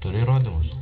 Tory Rodimus.